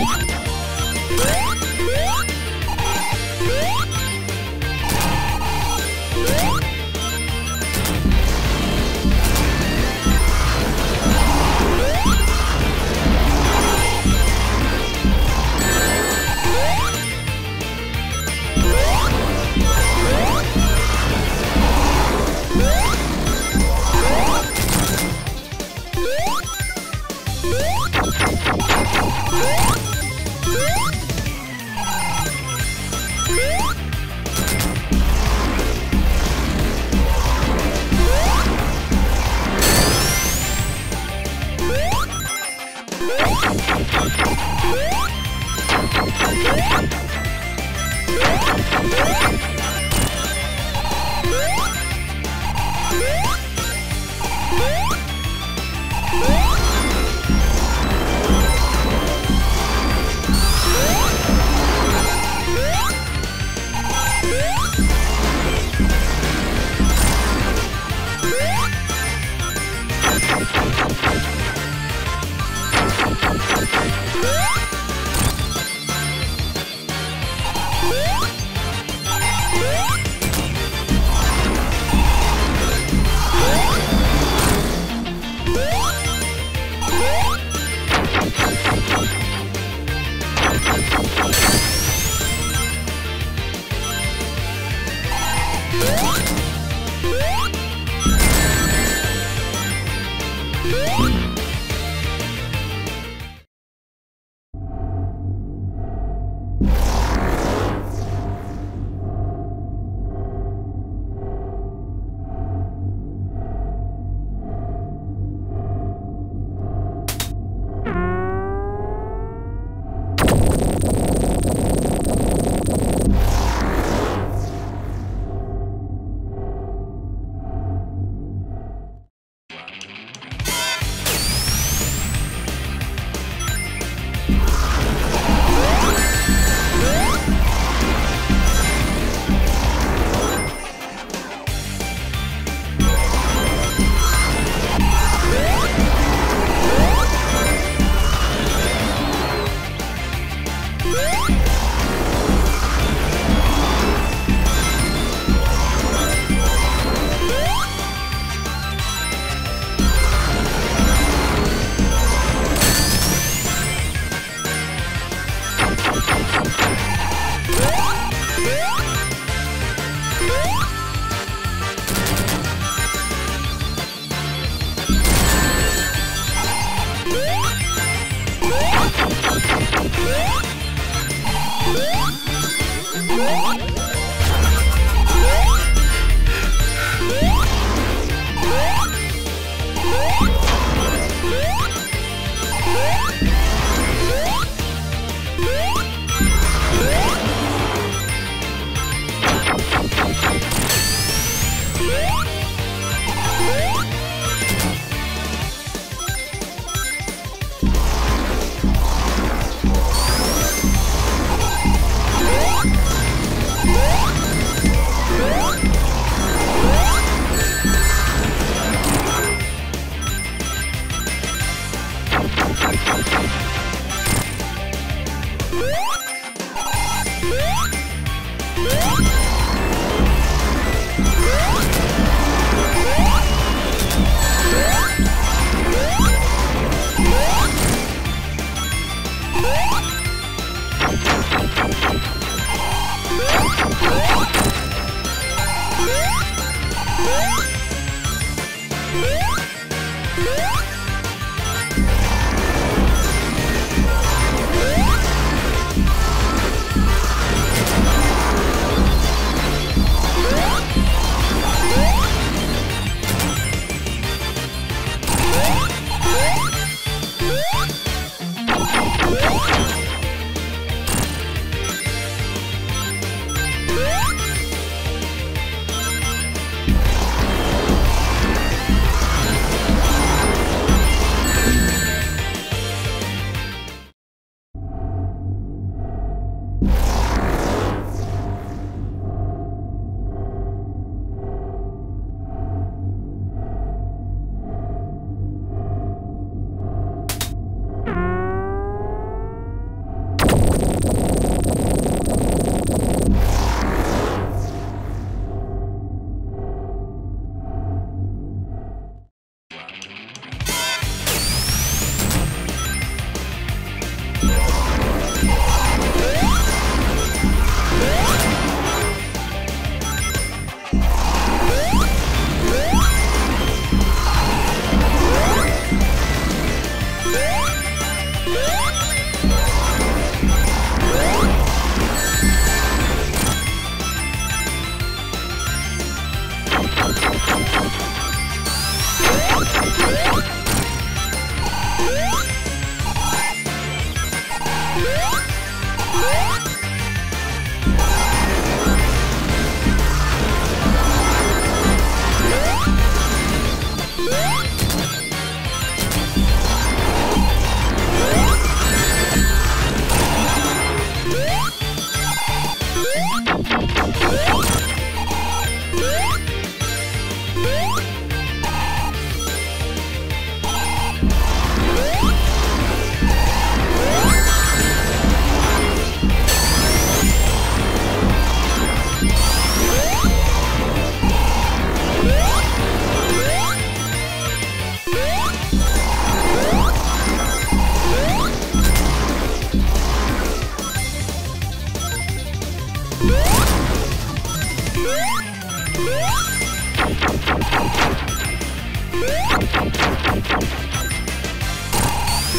Yeah. Oh!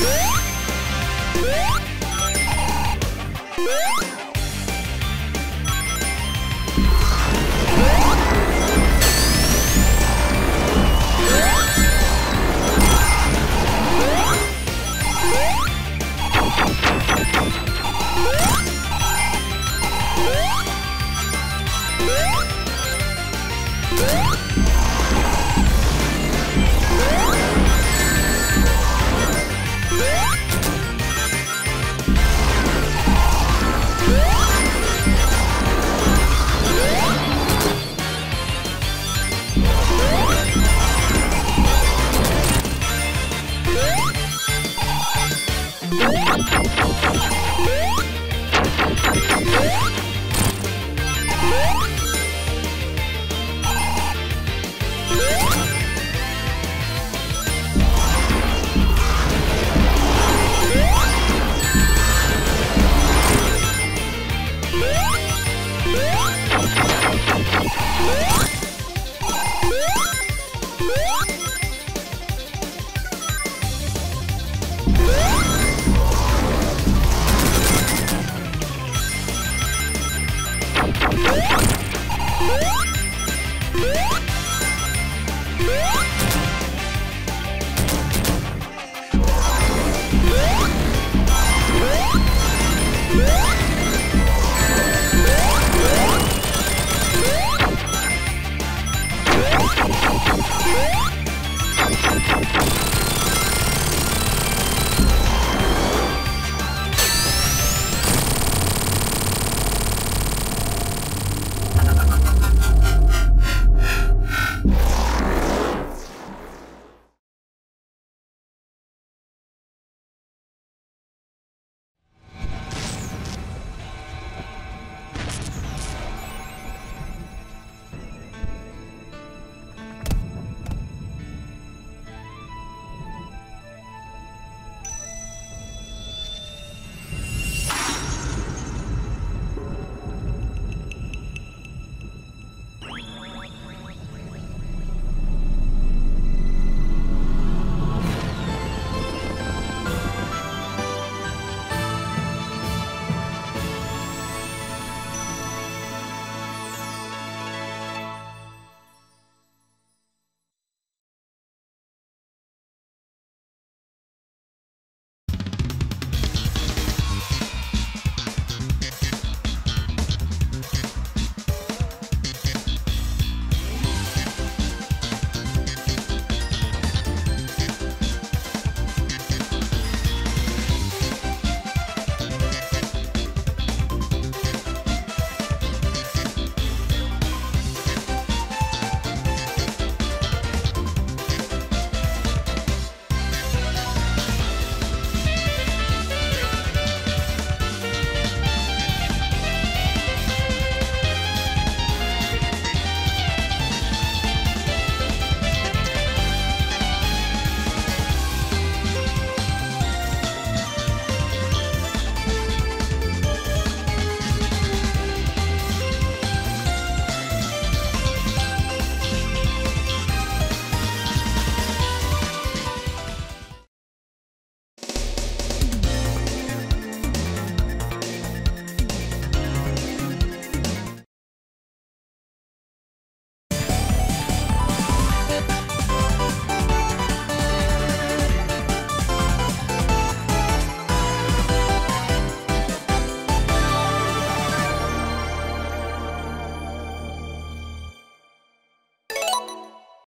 Woo!